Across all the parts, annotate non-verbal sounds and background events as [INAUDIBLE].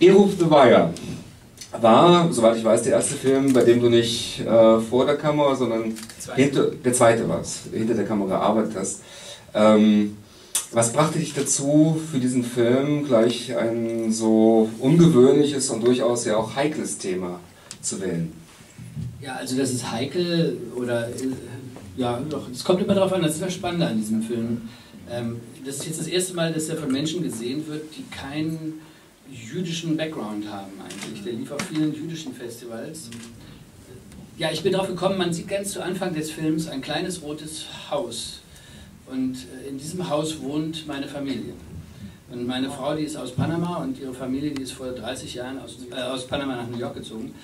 Eruf the Wire war, soweit ich weiß, der erste Film, bei dem du nicht äh, vor der Kamera, sondern zweite. hinter, der zweite war es, hinter der Kamera gearbeitet hast. Ähm, was brachte dich dazu, für diesen Film gleich ein so ungewöhnliches und durchaus ja auch heikles Thema zu wählen? Ja, also das ist heikel oder äh, ja, doch, es kommt immer darauf an, das ist das Spannende an diesem Film. Ähm, das ist jetzt das erste Mal, dass er von Menschen gesehen wird, die keinen jüdischen Background haben eigentlich. Der lief auf vielen jüdischen Festivals. Ja, ich bin darauf gekommen, man sieht ganz zu Anfang des Films ein kleines rotes Haus und äh, in diesem Haus wohnt meine Familie. Und meine Frau, die ist aus Panama und ihre Familie, die ist vor 30 Jahren aus, äh, aus Panama nach New York gezogen.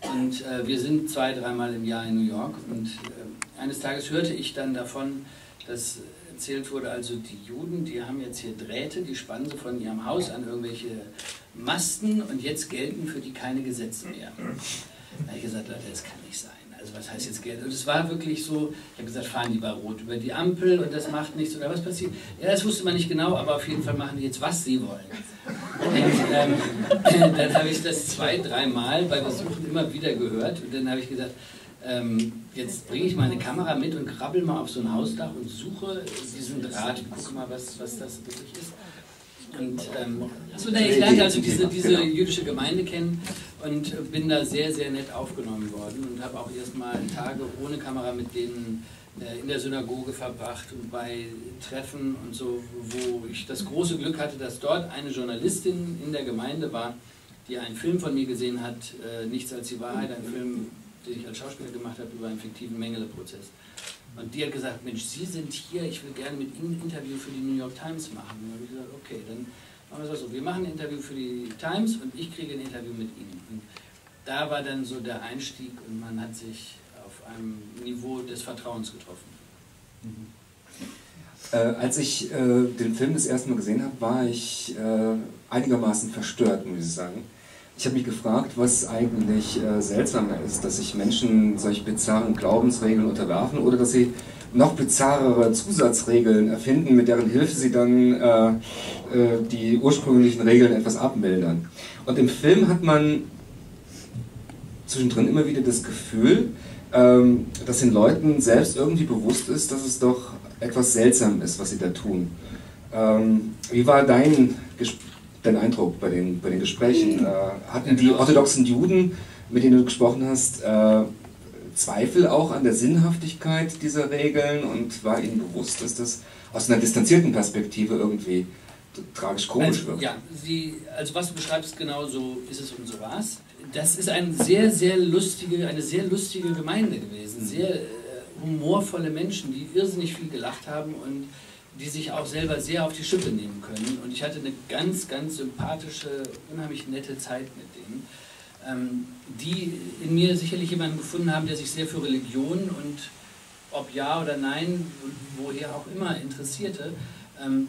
Und äh, wir sind zwei, dreimal im Jahr in New York. Und äh, eines Tages hörte ich dann davon, dass erzählt wurde, also die Juden, die haben jetzt hier Drähte, die spannen sie von ihrem Haus an irgendwelche Masten und jetzt gelten für die keine Gesetze mehr. Da habe ich gesagt, Leute, das kann nicht sein also was heißt jetzt Geld? Und es war wirklich so, ich habe gesagt, fahren die bei Rot über die Ampel und das macht nichts oder was passiert? Ja, das wusste man nicht genau, aber auf jeden Fall machen die jetzt, was sie wollen. Und ähm, [LAUGHS] dann habe ich das zwei, dreimal bei Besuchen immer wieder gehört und dann habe ich gesagt, ähm, jetzt bringe ich meine Kamera mit und krabbel mal auf so ein Hausdach und suche diesen Draht, gucke mal, was, was das wirklich ist. Und ähm, so, ich lernte also diese, diese genau. jüdische Gemeinde kennen und bin da sehr, sehr nett aufgenommen worden und habe auch erstmal Tage ohne Kamera mit denen äh, in der Synagoge verbracht und bei Treffen und so, wo ich das große Glück hatte, dass dort eine Journalistin in der Gemeinde war, die einen Film von mir gesehen hat, äh, Nichts als die Wahrheit, ein Film, den ich als Schauspieler gemacht habe über einen fiktiven Mengele-Prozess. Und die hat gesagt, Mensch, Sie sind hier, ich will gerne mit Ihnen ein Interview für die New York Times machen. Und dann habe ich gesagt, okay, dann machen wir es so. Wir machen ein Interview für die Times und ich kriege ein Interview mit Ihnen. Und da war dann so der Einstieg und man hat sich auf einem Niveau des Vertrauens getroffen. Mhm. Äh, als ich äh, den Film das erste Mal gesehen habe, war ich äh, einigermaßen verstört, muss ich sagen. Ich habe mich gefragt, was eigentlich äh, seltsamer ist, dass sich Menschen solch bizarren Glaubensregeln unterwerfen oder dass sie noch bizarrere Zusatzregeln erfinden, mit deren Hilfe sie dann äh, äh, die ursprünglichen Regeln etwas abmildern. Und im Film hat man zwischendrin immer wieder das Gefühl, ähm, dass den Leuten selbst irgendwie bewusst ist, dass es doch etwas seltsam ist, was sie da tun. Ähm, wie war dein Gespräch? Dein Eindruck bei den, bei den Gesprächen? Äh, hatten die orthodoxen Juden, mit denen du gesprochen hast, äh, Zweifel auch an der Sinnhaftigkeit dieser Regeln und war ihnen bewusst, dass das aus einer distanzierten Perspektive irgendwie tragisch komisch also, wird? Ja, sie, also was du beschreibst, genau so ist es und so war es. Das ist ein sehr, sehr lustige, eine sehr lustige Gemeinde gewesen. Sehr äh, humorvolle Menschen, die irrsinnig viel gelacht haben und die sich auch selber sehr auf die Schippe nehmen können. Und ich hatte eine ganz, ganz sympathische, unheimlich nette Zeit mit denen, ähm, die in mir sicherlich jemanden gefunden haben, der sich sehr für Religion und ob ja oder nein, woher auch immer interessierte. Ähm,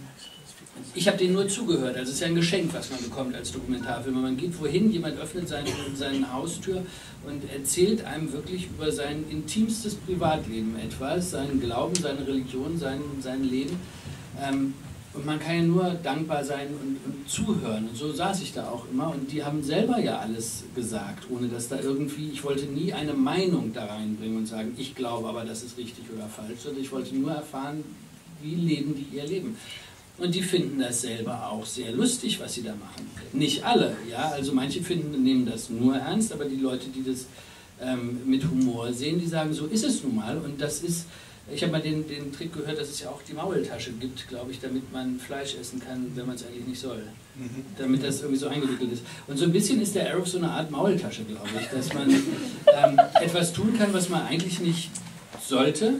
ich habe denen nur zugehört. Also es ist ja ein Geschenk, was man bekommt als Dokumentarfilmer. Man geht wohin, jemand öffnet seine, seine Haustür und erzählt einem wirklich über sein intimstes Privatleben etwas, seinen Glauben, seine Religion, sein, sein Leben. Ähm, und man kann ja nur dankbar sein und, und, zuhören. Und so saß ich da auch immer. Und die haben selber ja alles gesagt, ohne dass da irgendwie, ich wollte nie eine Meinung da reinbringen und sagen, ich glaube aber, das ist richtig oder falsch, sondern ich wollte nur erfahren, wie leben die ihr Leben. Und die finden das selber auch sehr lustig, was sie da machen. Nicht alle, ja. Also manche finden, nehmen das nur ernst, aber die Leute, die das ähm, mit Humor sehen, die sagen, so ist es nun mal. Und das ist, ich habe mal den, den Trick gehört, dass es ja auch die Maultasche gibt, glaube ich, damit man Fleisch essen kann, wenn man es eigentlich nicht soll. Mhm. Damit das irgendwie so eingewickelt ist. Und so ein bisschen ist der Arrow so eine Art Maultasche, glaube ich, dass man [LAUGHS] ähm, etwas tun kann, was man eigentlich nicht sollte.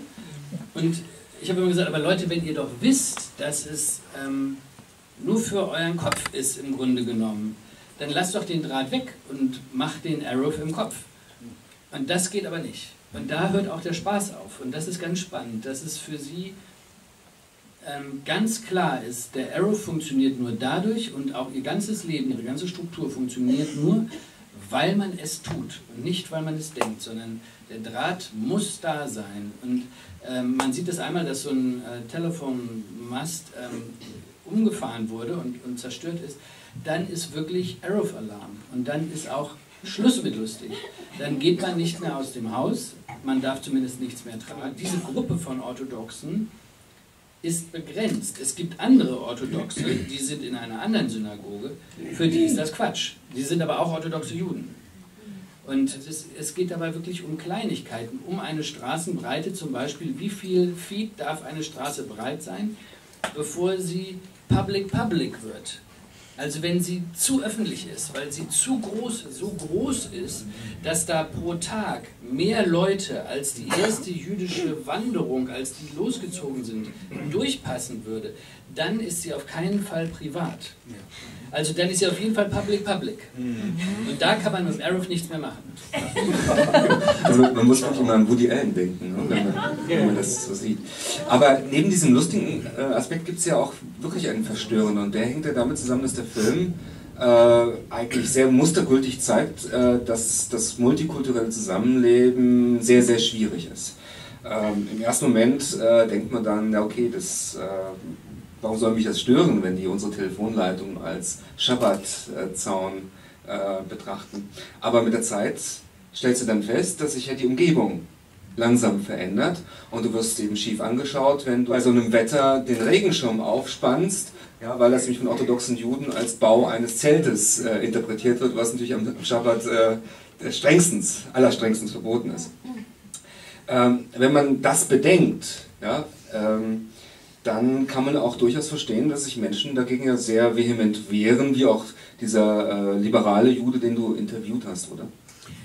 Und ich habe immer gesagt, aber Leute, wenn ihr doch wisst, dass es ähm, nur für euren Kopf ist im Grunde genommen, dann lasst doch den Draht weg und macht den Arrow im Kopf. Und das geht aber nicht. Und da hört auch der Spaß auf. Und das ist ganz spannend, dass es für sie ähm, ganz klar ist, der Arrow funktioniert nur dadurch und auch ihr ganzes Leben, ihre ganze Struktur funktioniert nur, weil man es tut und nicht, weil man es denkt, sondern der Draht muss da sein. Und ähm, man sieht das einmal, dass so ein äh, Telefonmast ähm, umgefahren wurde und, und zerstört ist. dann ist wirklich Arrow-Alarm. Und dann ist auch Schluss mit lustig. Dann geht man nicht mehr aus dem Haus, man darf zumindest nichts mehr tragen. Diese Gruppe von Orthodoxen ist begrenzt. Es gibt andere Orthodoxe, die sind in einer anderen Synagoge, für die ist das Quatsch. Die sind aber auch orthodoxe Juden. Und es, es, geht dabei wirklich um Kleinigkeiten, um eine Straßenbreite zum Beispiel. Wie viel Feet darf eine Straße breit sein, bevor sie public public wird? Also wenn sie zu öffentlich ist, weil sie zu groß, so groß ist, dass da pro Tag mehr Leute als die erste jüdische Wanderung, als die losgezogen sind, durchpassen würde, dann ist sie auf keinen Fall privat. Also dann ist sie auf jeden Fall public public. Und da kann man mit Arrow nichts mehr machen. Man muss auch immer an Woody Allen denken, ne, wenn, man, das so sieht. Aber neben diesem lustigen äh, Aspekt gibt es ja auch wirklich einen verstörenden und der hängt ja damit zusammen, dass der Film äh, eigentlich sehr mustergültig zeigt, äh, dass das multikulturelle Zusammenleben sehr, sehr schwierig ist. Ähm, Im ersten Moment äh, denkt man dann, ja okay, das äh, warum soll mich das stören, wenn die unsere Telefonleitung als Schabbat-Zaun äh, betrachten? Aber mit der Zeit stellst du dann fest, dass sich ja die Umgebung langsam verändert und du wirst eben schief angeschaut, wenn du bei so einem Wetter den Regenschirm aufspannst, ja, weil das nämlich von orthodoxen Juden als Bau eines Zeltes äh, interpretiert wird, was natürlich am, Schabbat äh, strengstens, allerstrengstens verboten ist. Ähm, wenn man das bedenkt, ja, ähm, dann kann man auch durchaus verstehen, dass sich Menschen dagegen ja sehr vehement wehren, wie auch dieser äh, liberale Jude, den du interviewt hast, oder?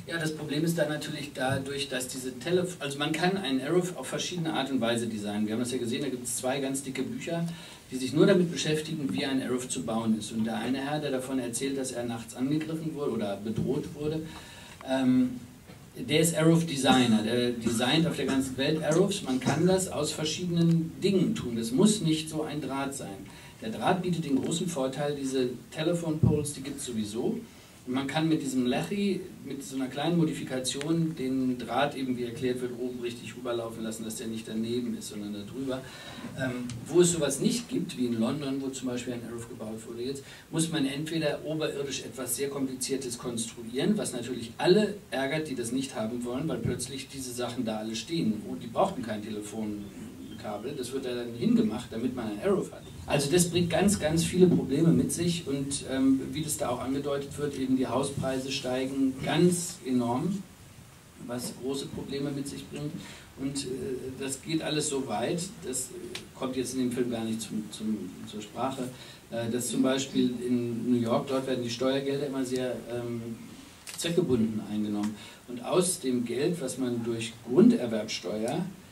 Ja, das Problem ist dann natürlich dadurch, dass diese Telefon, also man kann einen Arrow auf verschiedene Art und Weise designen. Wir haben das ja gesehen, da gibt es zwei ganz dicke Bücher, die sich nur damit beschäftigen, wie ein Arrow zu bauen ist. Und der eine Herr, der davon erzählt, dass er nachts angegriffen wurde oder bedroht wurde, ähm, der ist Arrow Designer, der designt auf der ganzen Welt Arrows. Man kann das aus verschiedenen Dingen tun. Das muss nicht so ein Draht sein. Der Draht bietet den großen Vorteil, diese Telephone Poles, die gibt es sowieso. Man kann mit diesem Lechi, mit so einer kleinen Modifikation, den Draht eben, wie erklärt wird, oben richtig rüberlaufen lassen, dass der nicht daneben ist, sondern da drüber. Ähm, wo es sowas nicht gibt, wie in London, wo zum Beispiel ein Arrow gebaut wurde jetzt, muss man entweder oberirdisch etwas sehr Kompliziertes konstruieren, was natürlich alle ärgert, die das nicht haben wollen, weil plötzlich diese Sachen da alle stehen. Und die brauchten kein Telefonkabel, das wird da dann hingemacht, damit man ein Arrow hat. Also das bringt ganz, ganz viele Probleme mit sich und ähm, wie das da auch angedeutet wird, eben die Hauspreise steigen ganz enorm, was große Probleme mit sich bringt. Und äh, das geht alles so weit, das kommt jetzt in dem Film gar nicht zum, zum, zur Sprache, äh, dass zum Beispiel in New York, dort werden die Steuergelder immer sehr ähm, zweckgebunden eingenommen. Und aus dem Geld, was man durch Grunderwerbsteuer äh,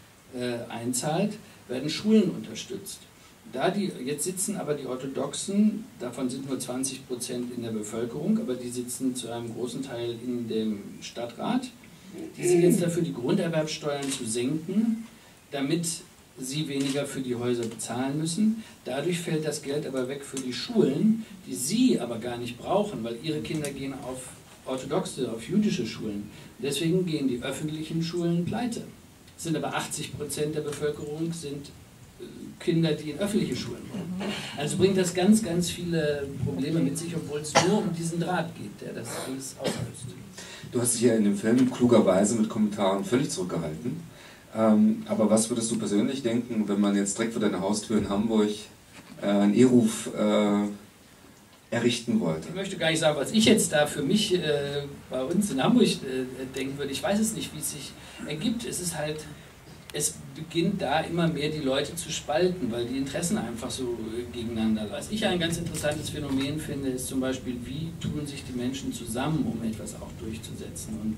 einzahlt, werden Schulen unterstützt. Da die, jetzt sitzen aber die Orthodoxen, davon sind nur 20 Prozent in der Bevölkerung, aber die sitzen zu einem großen Teil in dem Stadtrat. Die sind jetzt dafür, die Grunderwerbsteuern zu senken, damit sie weniger für die Häuser bezahlen müssen. Dadurch fällt das Geld aber weg für die Schulen, die sie aber gar nicht brauchen, weil ihre Kinder gehen auf orthodoxe, auf jüdische Schulen. Deswegen gehen die öffentlichen Schulen pleite. Sind aber 80 Prozent der Bevölkerung sind Kinder, die in öffentliche Schulen wollen. Also bringt das ganz, ganz viele Probleme mit sich, obwohl es nur um diesen Draht geht, der das alles auslöst. Du hast dich ja in dem Film klugerweise mit Kommentaren völlig zurückgehalten. Ähm, aber was würdest du persönlich denken, wenn man jetzt direkt vor deiner Haustür in Hamburg äh, einen E-Ruf äh, errichten wollte? Ich möchte gar nicht sagen, was ich jetzt da für mich äh, bei uns in Hamburg äh, denken würde. Ich weiß es nicht, wie es sich ergibt. Es ist halt es beginnt da immer mehr die Leute zu spalten, weil die Interessen einfach so gegeneinander. Was ich ein ganz interessantes Phänomen finde, ist zum Beispiel, wie tun sich die Menschen zusammen, um etwas auch durchzusetzen. Und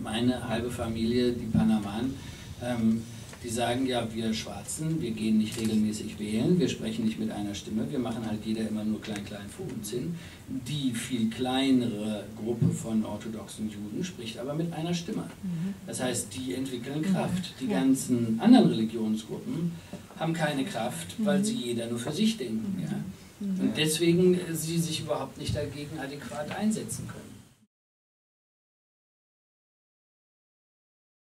meine halbe Familie, die Panamanen, ähm, die sagen ja, wir Schwarzen, wir gehen nicht regelmäßig wählen, wir sprechen nicht mit einer Stimme, wir machen halt jeder immer nur klein, klein vor uns hin. Die viel kleinere Gruppe von orthodoxen Juden spricht aber mit einer Stimme. Mhm. Das heißt, die entwickeln mhm. Kraft. Die ganzen anderen Religionsgruppen haben keine Kraft, weil mhm. sie jeder nur für sich denken. Ja? Und deswegen äh, sie sich überhaupt nicht dagegen adäquat einsetzen können.